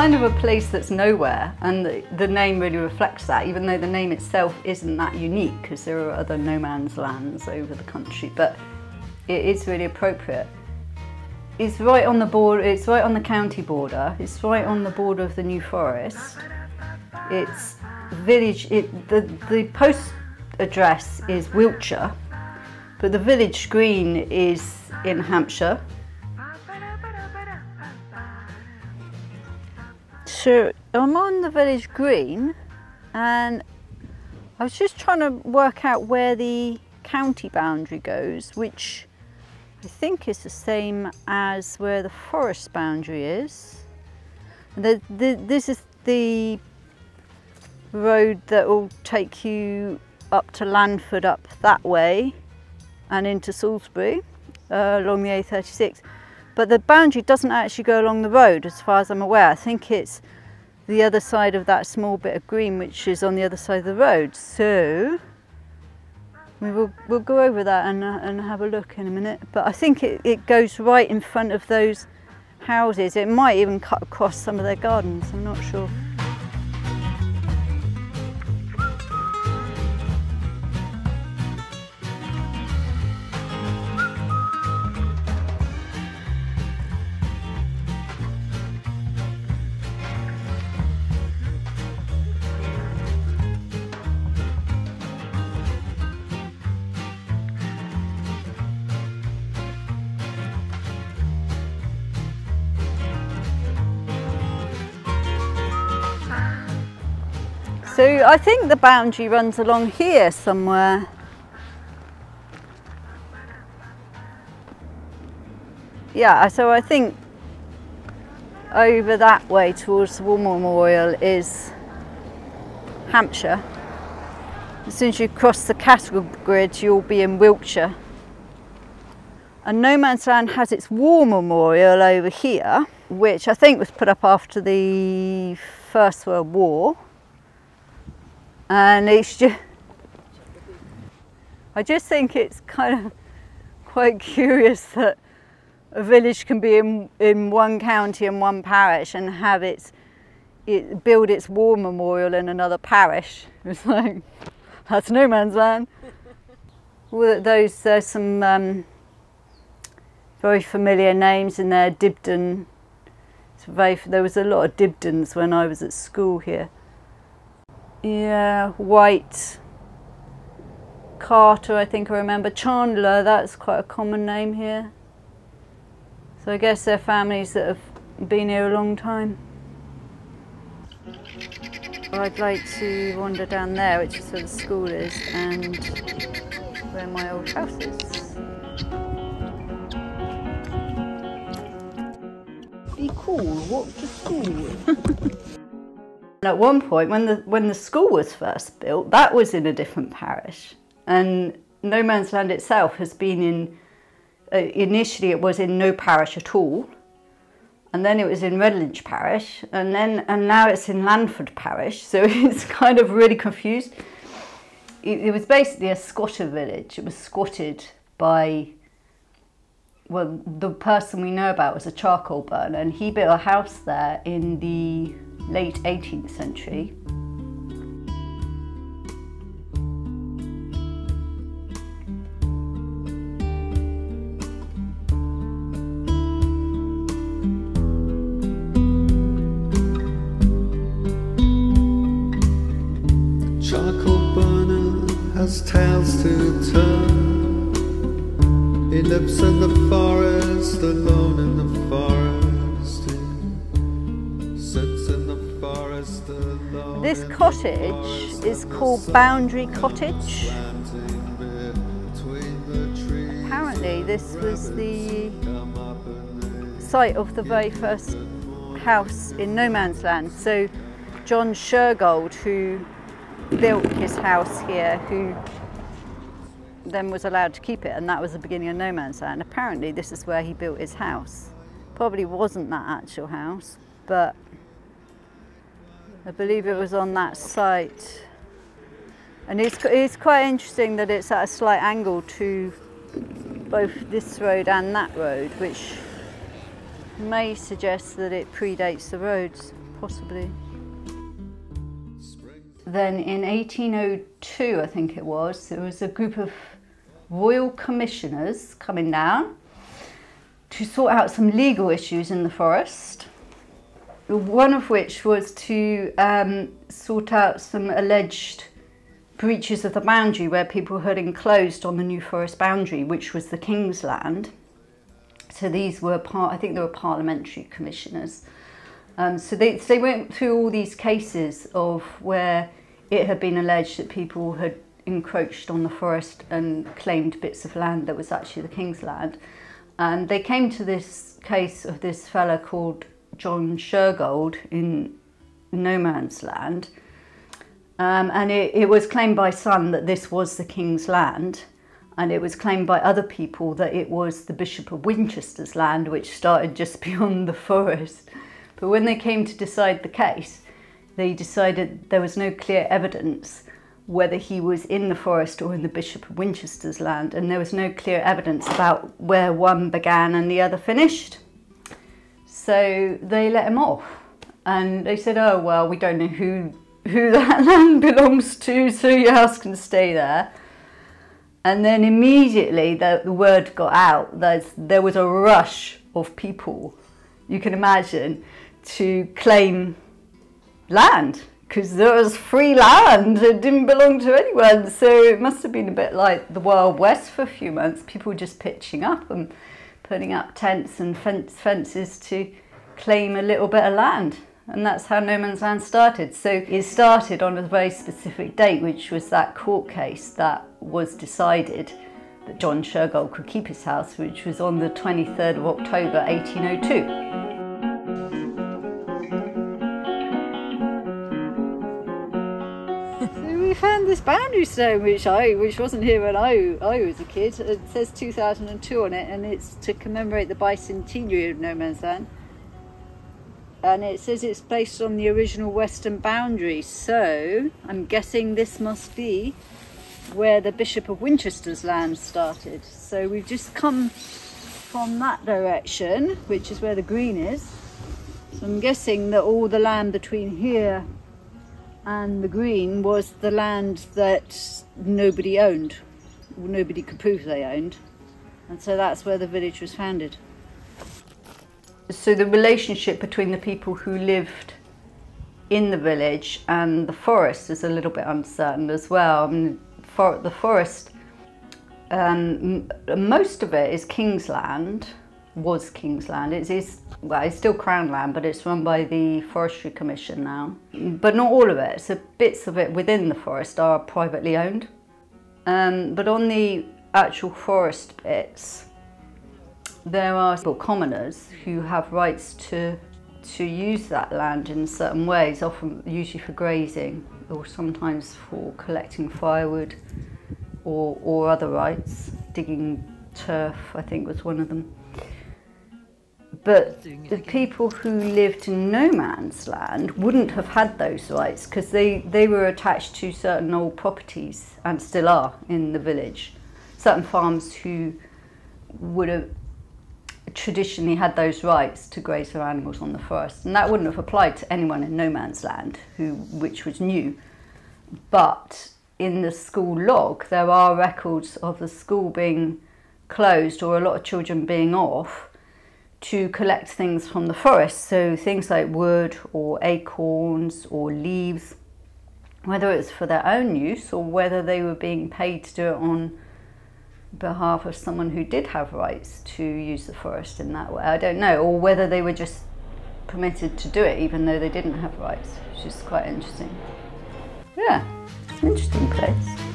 kind of a place that's nowhere, and the, the name really reflects that, even though the name itself isn't that unique, because there are other no man's lands over the country, but it is really appropriate. It's right on the border, it's right on the county border, it's right on the border of the New Forest. It's village, it, the, the post address is Wiltshire, but the village green is in Hampshire. So I'm on the village green and I was just trying to work out where the county boundary goes, which I think is the same as where the forest boundary is. The, the, this is the road that will take you up to Landford up that way and into Salisbury uh, along the A36. But the boundary doesn't actually go along the road as far as I'm aware. I think it's the other side of that small bit of green which is on the other side of the road. So we will we'll go over that and, uh, and have a look in a minute. But I think it, it goes right in front of those houses. It might even cut across some of their gardens, I'm not sure. So I think the boundary runs along here somewhere. Yeah, so I think over that way towards the War Memorial is Hampshire. As soon as you cross the cattle grid, you'll be in Wiltshire. And Nomansland has its war memorial over here, which I think was put up after the First World War and it's just I just think it's kind of quite curious that a village can be in, in one county and one parish and have its it, build its war memorial in another parish. It's like that's no man's land. well, those there's some um, very familiar names in there. Dibden. Very, there was a lot of Dibdens when I was at school here. Yeah, White. Carter, I think I remember. Chandler, that's quite a common name here. So I guess they're families that have been here a long time. I'd like to wander down there, which is where the school is, and where my old house is. Be cool, walk to school. At one point, when the, when the school was first built, that was in a different parish. And Nomansland itself has been in, uh, initially it was in no parish at all. And then it was in Redlinch parish. And then, and now it's in Landford parish. So it's kind of really confused. It, it was basically a squatter village. It was squatted by well, the person we know about was a charcoal burner, and he built a house there in the late 18th century. Charcoal burner has tales to tell. He lives in the forest, alone This cottage is called Boundary Cottage. Apparently this was the site of the very first house in Nomansland. So John Shergold, who built his house here, who then was allowed to keep it, and that was the beginning of Nomansland. Apparently this is where he built his house. Probably wasn't that actual house, but I believe it was on that site. And it's, it's quite interesting that it's at a slight angle to both this road and that road, which may suggest that it predates the roads. possibly. Then in 1802, I think it was, there was a group of royal commissioners coming down to sort out some legal issues in the forest. One of which was to um, sort out some alleged breaches of the boundary where people had enclosed on the New Forest boundary, which was the King's land. So these were part, I think they were parliamentary commissioners. Um, so they, so they went through all these cases of where it had been alleged that people had encroached on the forest and claimed bits of land that was actually the king's land. And they came to this case of this fella called John Shergold in Nomansland. Um, and it, it was claimed by some that this was the king's land. And it was claimed by other people that it was the Bishop of Winchester's land, which started just beyond the forest. But when they came to decide the case, they decided there was no clear evidence whether he was in the forest or in the Bishop of Winchester's land, and there was no clear evidence about where one began and the other finished. So they let him off, and they said, "Oh well, we don't know who who that land belongs to, so your house can stay there." And then immediately the, the word got out. There's, there was a rush of people, you can imagine, to claim land because there was free land it didn't belong to anyone so it must have been a bit like the wild west for a few months people just pitching up and putting up tents and fence, fences to claim a little bit of land. And that's how Nomansland started. So it started on a very specific date which was that court case that was decided that John Shergold could keep his house which was on the 23rd of October 1802 we found this boundary stone, which I, which wasn't here when I, I was a kid. It says 2002 on it, and it's to commemorate the bicentenary of Nomansland. And it says it's based on the original western boundary. So I'm guessing this must be where the Bishop of Winchester's land started. So we've just come from that direction, which is where the green is. So I'm guessing that all the land between here and the green was the land that nobody owned, nobody could prove they owned, and so that's where the village was founded. So the relationship between the people who lived in the village and the forest is a little bit uncertain as well. I mean, for the forest, um, most of it is King's Land, was King's Land. It is well, it's still Crown Land, but it's run by the Forestry Commission now. But not all of it. So bits of it within the forest are privately owned. Um, but on the actual forest bits, there are commoners who have rights to to use that land in certain ways, often usually for grazing or sometimes for collecting firewood or, or other rights. Digging turf, I think, was one of them. But the people who lived in Nomansland wouldn't have had those rights because they, they were attached to certain old properties and still are in the village. Certain farms who would have traditionally had those rights to graze their animals on the forest, and that wouldn't have applied to anyone in Nomansland, who which was new. But in the school log, there are records of the school being closed or a lot of children being off to collect things from the forest. So things like wood or acorns or leaves, whether it's for their own use or whether they were being paid to do it on behalf of someone who did have rights to use the forest in that way. I don't know, or whether they were just permitted to do it even though they didn't have rights, which is quite interesting. Yeah, interesting place.